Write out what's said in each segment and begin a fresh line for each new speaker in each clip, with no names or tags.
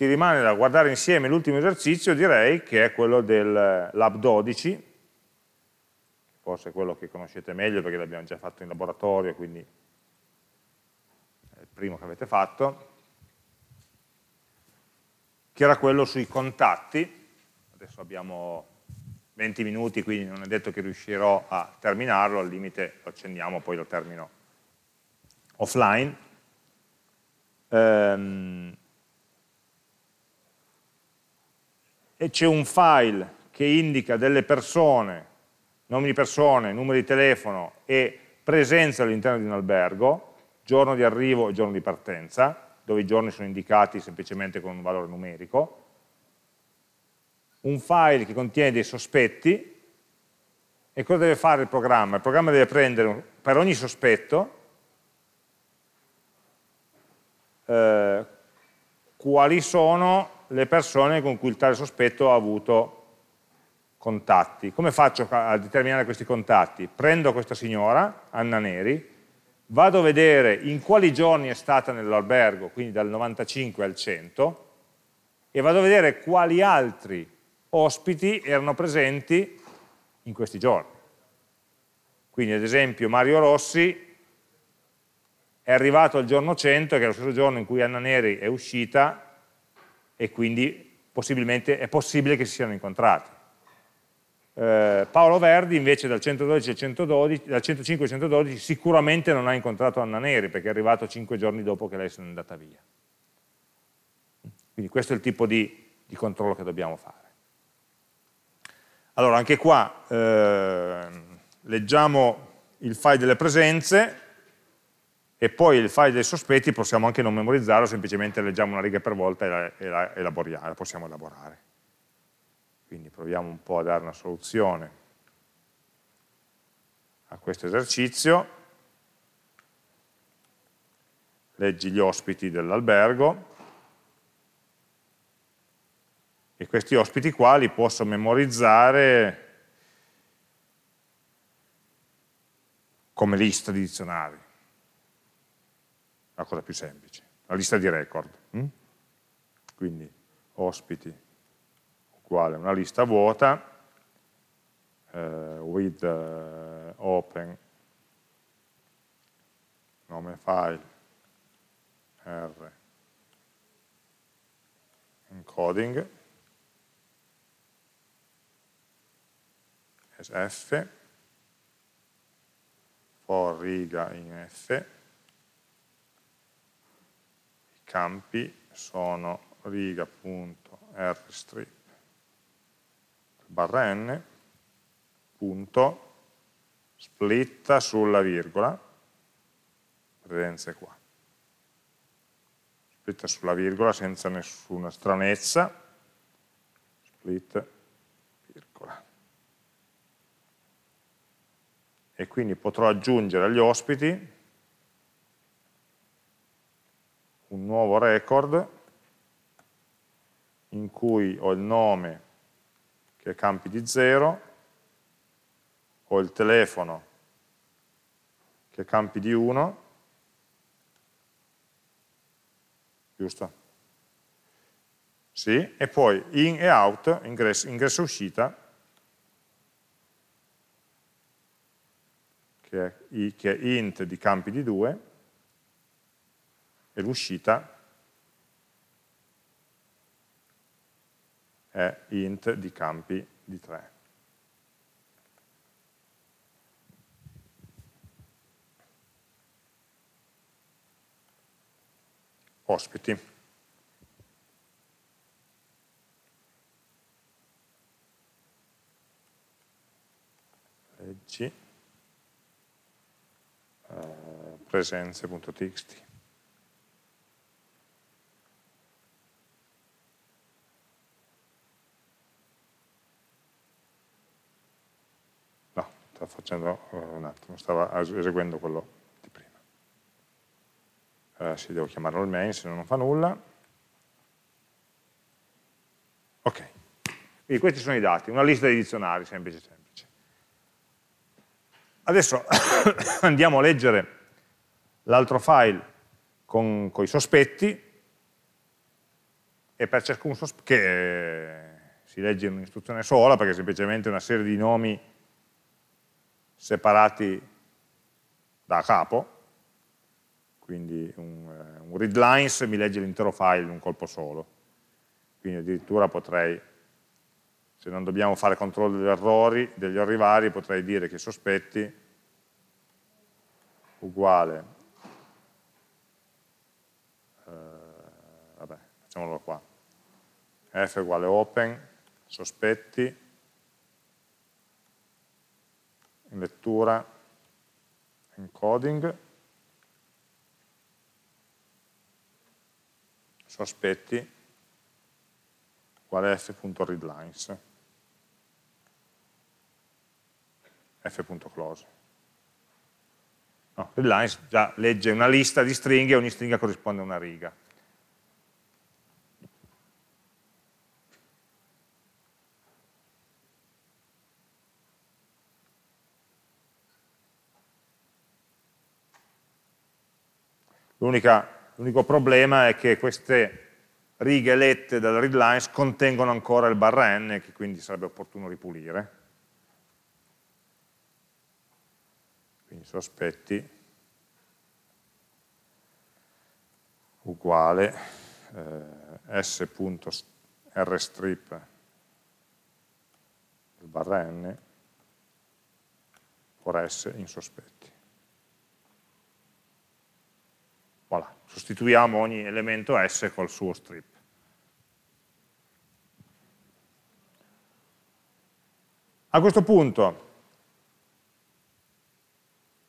ci rimane da guardare insieme l'ultimo esercizio, direi che è quello del Lab 12, forse quello che conoscete meglio perché l'abbiamo già fatto in laboratorio, quindi è il primo che avete fatto, che era quello sui contatti, adesso abbiamo 20 minuti, quindi non è detto che riuscirò a terminarlo, al limite lo accendiamo, poi lo termino offline. Ehm, e c'è un file che indica delle persone, nomi di persone, numeri di telefono e presenza all'interno di un albergo, giorno di arrivo e giorno di partenza, dove i giorni sono indicati semplicemente con un valore numerico, un file che contiene dei sospetti, e cosa deve fare il programma? Il programma deve prendere per ogni sospetto eh, quali sono le persone con cui il tale sospetto ha avuto contatti. Come faccio a determinare questi contatti? Prendo questa signora, Anna Neri, vado a vedere in quali giorni è stata nell'albergo, quindi dal 95 al 100, e vado a vedere quali altri ospiti erano presenti in questi giorni. Quindi ad esempio Mario Rossi è arrivato al giorno 100, che è lo stesso giorno in cui Anna Neri è uscita, e quindi possibilmente è possibile che si siano incontrati. Eh, Paolo Verdi invece dal, 112 al 112, dal 105 al 112 sicuramente non ha incontrato Anna Neri perché è arrivato 5 giorni dopo che lei se n'è andata via. Quindi questo è il tipo di, di controllo che dobbiamo fare. Allora anche qua eh, leggiamo il file delle presenze e poi il file dei sospetti possiamo anche non memorizzarlo, semplicemente leggiamo una riga per volta e la, e la, elaboriamo, la possiamo elaborare. Quindi proviamo un po' a dare una soluzione a questo esercizio. Leggi gli ospiti dell'albergo e questi ospiti qua li posso memorizzare come lista di dizionari, la cosa più semplice, la lista di record. Hm? Quindi ospiti uguale una lista vuota eh, with eh, open nome file r encoding as f for riga in f campi sono riga.rstrip barra n, punto, splitta sulla virgola, presenze qua. Splitta sulla virgola senza nessuna stranezza, split, virgola. E quindi potrò aggiungere agli ospiti un nuovo record in cui ho il nome che è campi di 0, ho il telefono che è campi di 1, giusto? Sì, e poi in e out, ingresso, ingresso uscita, che è, che è int di campi di 2, e l'uscita è int di campi di 3. Ospiti. Leggi eh, presenze.txt. facendo uh, un attimo, stava eseguendo quello di prima. Uh, sì, devo chiamarlo il main, se no non fa nulla. Ok, quindi questi sono i dati, una lista di dizionari, semplice, semplice. Adesso andiamo a leggere l'altro file con, con i sospetti e per ciascun sospetto, che eh, si legge in un'istruzione sola, perché semplicemente una serie di nomi separati da capo, quindi un, eh, un readlines mi legge l'intero file in un colpo solo, quindi addirittura potrei, se non dobbiamo fare controllo degli errori, degli arrivari, potrei dire che sospetti uguale, eh, vabbè, facciamolo qua, f uguale open, sospetti, in lettura, encoding, sospetti uguale f.readlines f.close no, readlines già legge una lista di stringhe e ogni stringa corrisponde a una riga L'unico problema è che queste righe lette dal readlines contengono ancora il barra n, che quindi sarebbe opportuno ripulire. Quindi sospetti uguale eh, s.rstrip barra n for s in sospetti. Sostituiamo ogni elemento S col suo strip. A questo punto,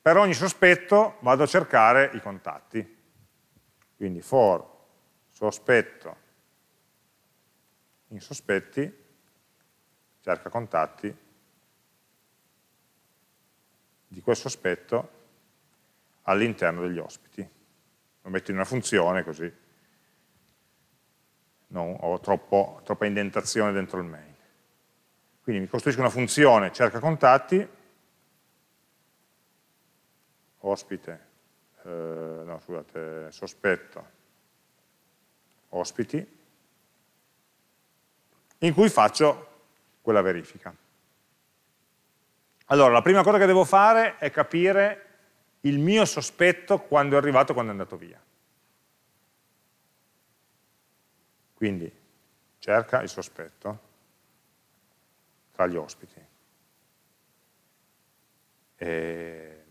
per ogni sospetto vado a cercare i contatti. Quindi for sospetto in sospetti, cerca contatti di quel sospetto all'interno degli ospiti lo metto in una funzione così non ho troppo, troppa indentazione dentro il main. Quindi mi costruisco una funzione, cerca contatti, ospite, eh, no scusate, sospetto, ospiti, in cui faccio quella verifica. Allora, la prima cosa che devo fare è capire il mio sospetto quando è arrivato, quando è andato via. Quindi cerca il sospetto tra gli ospiti. E...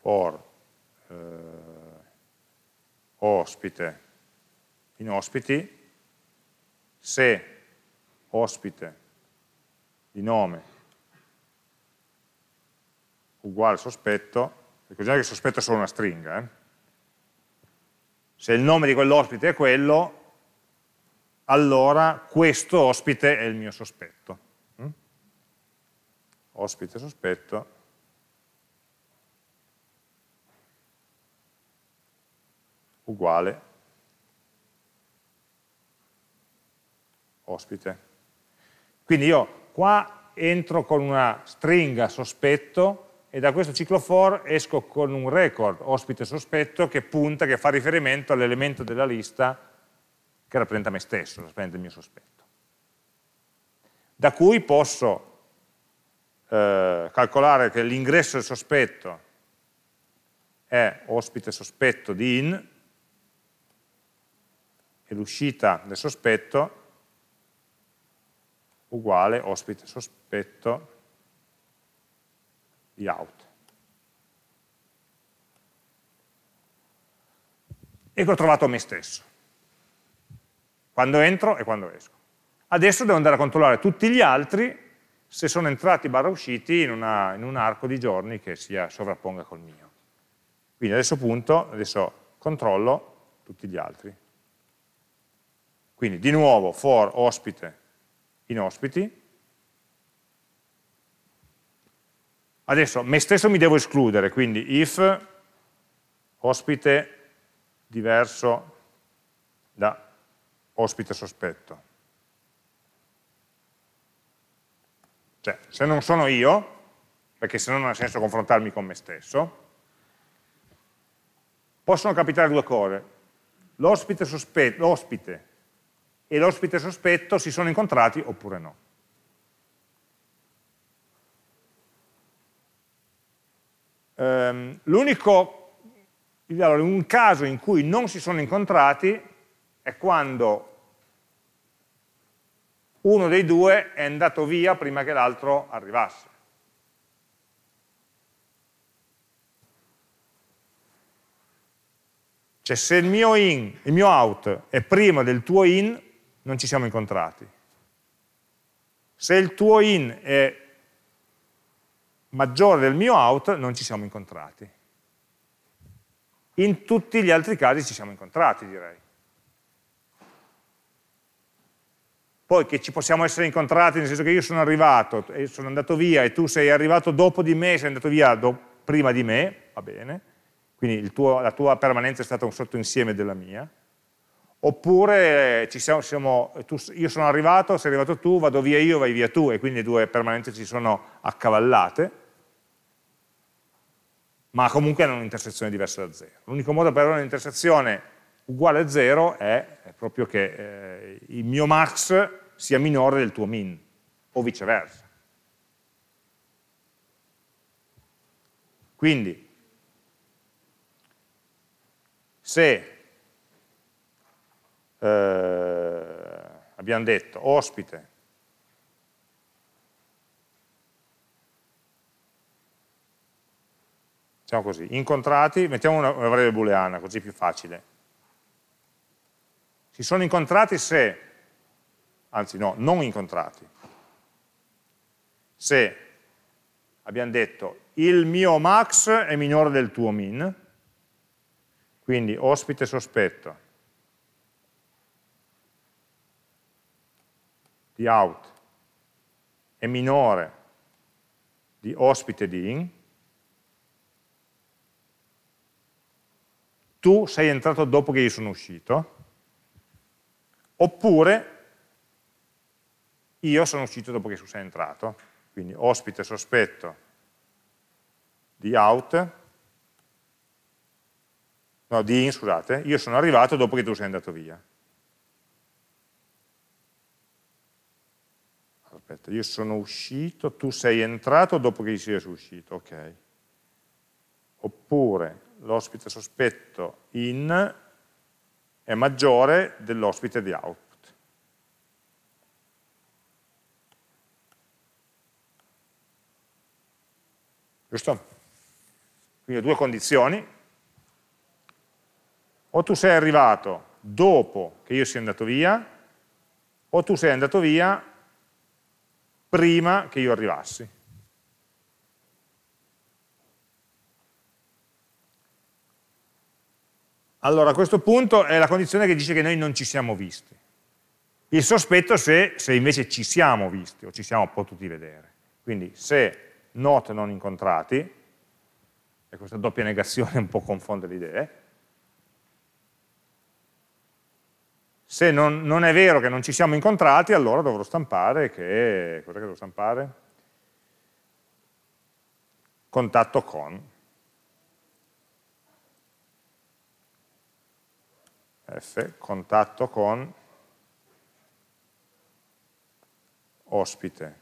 For eh, ospite in ospiti, se ospite di nome uguale sospetto, ricordiamo che sospetto è solo una stringa, eh? se il nome di quell'ospite è quello, allora questo ospite è il mio sospetto. Mm? Ospite sospetto, uguale ospite. Quindi io Qua entro con una stringa sospetto e da questo ciclo for esco con un record ospite sospetto che punta, che fa riferimento all'elemento della lista che rappresenta me stesso, rappresenta il mio sospetto. Da cui posso eh, calcolare che l'ingresso del sospetto è ospite sospetto di in e l'uscita del sospetto uguale ospite sospetto di out. E che ho trovato me stesso, quando entro e quando esco. Adesso devo andare a controllare tutti gli altri se sono entrati barra usciti in, una, in un arco di giorni che si sovrapponga col mio. Quindi adesso punto, adesso controllo tutti gli altri. Quindi di nuovo for ospite in ospiti. Adesso me stesso mi devo escludere, quindi if ospite diverso da ospite sospetto. Cioè, se non sono io, perché se no non ha senso confrontarmi con me stesso, possono capitare due cose. L'ospite e l'ospite sospetto si sono incontrati oppure no. Um, L'unico, un caso in cui non si sono incontrati è quando uno dei due è andato via prima che l'altro arrivasse. Cioè se il mio in, il mio out è prima del tuo in, non ci siamo incontrati. Se il tuo in è maggiore del mio out, non ci siamo incontrati. In tutti gli altri casi ci siamo incontrati, direi. Poi che ci possiamo essere incontrati, nel senso che io sono arrivato e sono andato via e tu sei arrivato dopo di me, sei andato via prima di me, va bene, quindi tuo, la tua permanenza è stata un sottoinsieme della mia, oppure siamo, siamo, tu, io sono arrivato, sei arrivato tu, vado via io, vai via tu, e quindi le due permanenze ci sono accavallate, ma comunque hanno un'intersezione diversa da zero. L'unico modo per avere un'intersezione uguale a zero è, è proprio che eh, il mio max sia minore del tuo min, o viceversa. Quindi, se eh, abbiamo detto ospite. Diciamo così, incontrati, mettiamo una, una variabile booleana, così è più facile. Si sono incontrati se, anzi no, non incontrati, se abbiamo detto il mio max è minore del tuo min, quindi ospite sospetto di out è minore di ospite di in, tu sei entrato dopo che io sono uscito, oppure io sono uscito dopo che tu sei entrato, quindi ospite sospetto di out no, di in, scusate, io sono arrivato dopo che tu sei andato via. Aspetta, io sono uscito, tu sei entrato dopo che io sia uscito, ok. Oppure l'ospite sospetto in è maggiore dell'ospite di output. Giusto? Quindi ho due condizioni, o tu sei arrivato dopo che io sia andato via, o tu sei andato via prima che io arrivassi. Allora, a questo punto è la condizione che dice che noi non ci siamo visti. Il sospetto se, se invece ci siamo visti o ci siamo potuti vedere. Quindi se not non incontrati, e questa doppia negazione un po' confonde le idee, Se non, non, è vero che non ci siamo incontrati, allora dovrò stampare che, cosa che devo stampare? Contatto con. F, contatto con ospite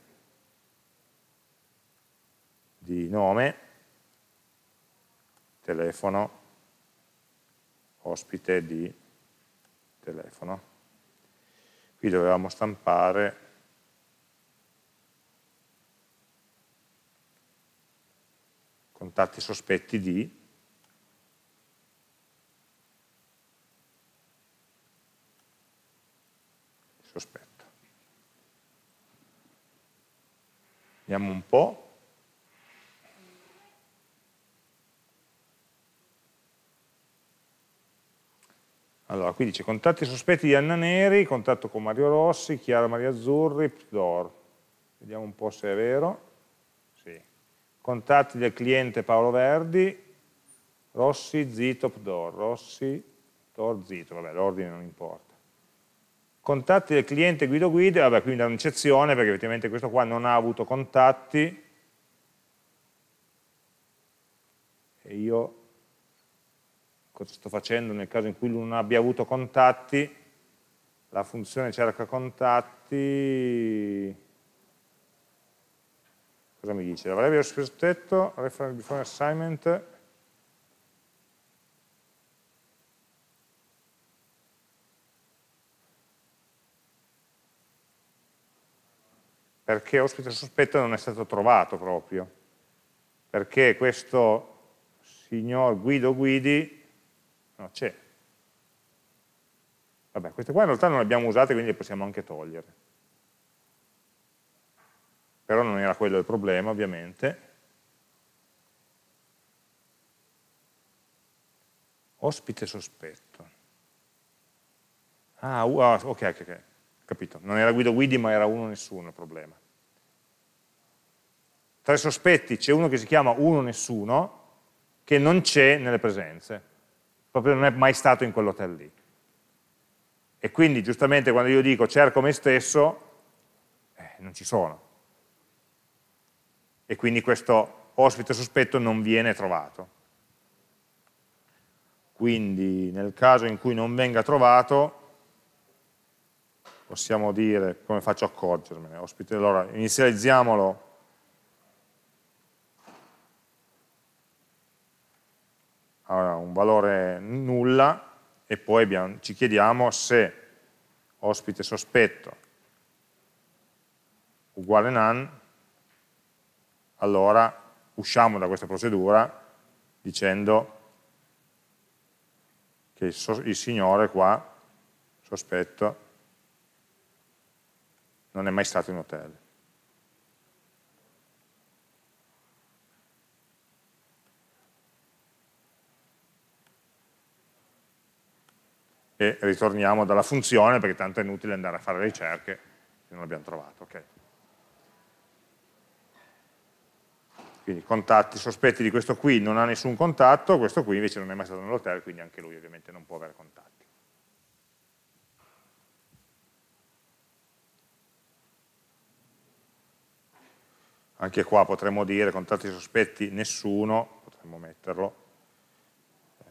di nome, telefono, ospite di telefono. Qui dovevamo stampare contatti sospetti di sospetto. Vediamo un po'. Allora, qui dice contatti sospetti di Anna Neri, contatto con Mario Rossi, Chiara Maria Azzurri, Pdor. Vediamo un po' se è vero. Sì. Contatti del cliente Paolo Verdi, Rossi, Zito, Pdor. Rossi, Pdor, Zito. Vabbè, l'ordine non importa. Contatti del cliente Guido Guide, vabbè, quindi è un'eccezione perché effettivamente questo qua non ha avuto contatti e io cosa sto facendo nel caso in cui non abbia avuto contatti, la funzione cerca contatti, cosa mi dice? La variabile sospetto, reference before assignment, perché ospite sospetto non è stato trovato proprio, perché questo signor Guido Guidi no, c'è. Vabbè, queste qua in realtà non le abbiamo usate, quindi le possiamo anche togliere. Però non era quello il problema, ovviamente. Ospite sospetto. Ah, uh, ok, ok, ok capito? Non era Guido Guidi ma era uno nessuno il problema. Tra i sospetti c'è uno che si chiama uno nessuno che non c'è nelle presenze, proprio non è mai stato in quell'hotel lì. E quindi giustamente quando io dico cerco me stesso, eh, non ci sono. E quindi questo ospite sospetto non viene trovato. Quindi nel caso in cui non venga trovato, possiamo dire, come faccio a accorgermene? Ospite, allora, inizializziamolo a un valore nulla e poi abbiamo, ci chiediamo se ospite sospetto uguale none, allora usciamo da questa procedura dicendo che il, so, il signore qua, sospetto, non è mai stato in hotel. E ritorniamo dalla funzione perché tanto è inutile andare a fare ricerche se non l'abbiamo trovato. Okay. Quindi contatti sospetti di questo qui non ha nessun contatto, questo qui invece non è mai stato nell'hotel, quindi anche lui ovviamente non può avere contatti. Anche qua potremmo dire contatti sospetti nessuno, potremmo metterlo, eh,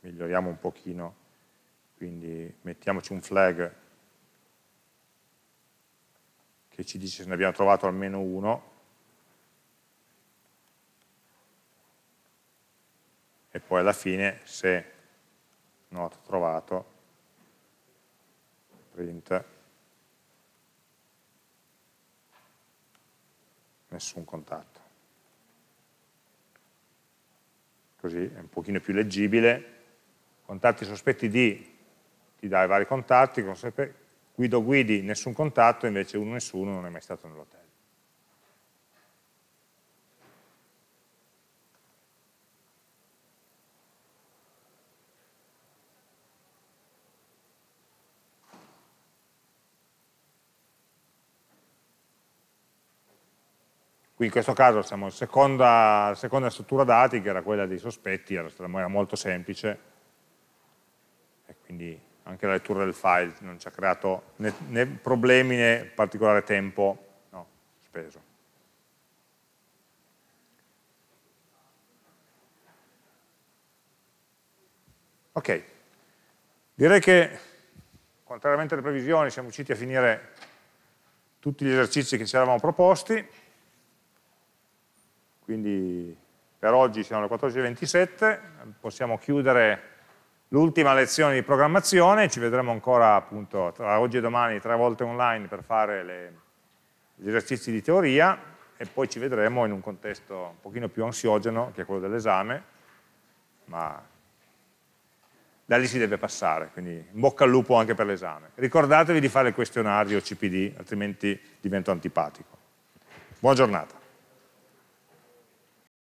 miglioriamo un pochino, quindi mettiamoci un flag che ci dice se ne abbiamo trovato almeno uno, e poi alla fine se not trovato, print nessun contatto. Così è un pochino più leggibile. Contatti sospetti di, ti dà i vari contatti, guido guidi nessun contatto, invece uno nessuno non è mai stato nell'hotel. Qui in questo caso siamo alla seconda, seconda, struttura dati, che era quella dei sospetti, era, era molto semplice, e quindi anche la lettura del file non ci ha creato né, né problemi né particolare tempo no, speso. Ok, direi che contrariamente alle previsioni siamo riusciti a finire tutti gli esercizi che ci eravamo proposti quindi per oggi siamo alle 14.27, possiamo chiudere l'ultima lezione di programmazione, ci vedremo ancora appunto tra oggi e domani tre volte online per fare le, gli esercizi di teoria e poi ci vedremo in un contesto un pochino più ansiogeno che è quello dell'esame, ma da lì si deve passare, quindi in bocca al lupo anche per l'esame. Ricordatevi di fare il questionario CPD, altrimenti divento antipatico. Buona giornata.